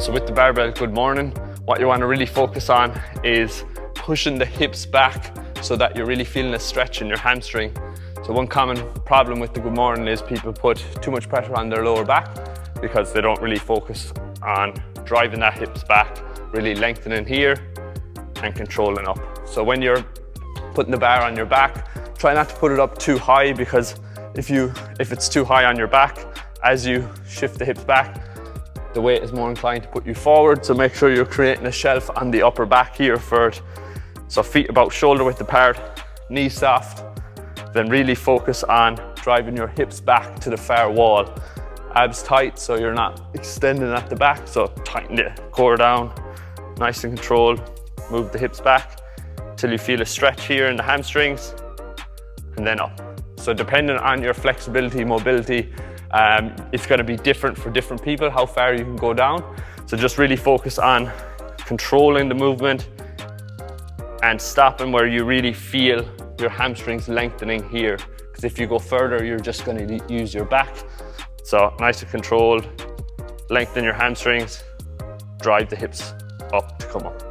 So with the barbell good morning, what you want to really focus on is pushing the hips back so that you're really feeling a stretch in your hamstring. So one common problem with the good morning is people put too much pressure on their lower back because they don't really focus on driving that hips back, really lengthening here and controlling up. So when you're putting the bar on your back, try not to put it up too high because if you if it's too high on your back, as you shift the hips back, the weight is more inclined to put you forward. So make sure you're creating a shelf on the upper back here for it. So feet about shoulder width apart, knees soft, then really focus on driving your hips back to the far wall. Abs tight so you're not extending at the back, so tighten the core down, nice and controlled. Move the hips back till you feel a stretch here in the hamstrings, and then up. So depending on your flexibility, mobility, um, it's gonna be different for different people, how far you can go down. So just really focus on controlling the movement and stopping where you really feel your hamstrings lengthening here. Because if you go further, you're just gonna use your back. So nice and controlled, lengthen your hamstrings, drive the hips up to come up.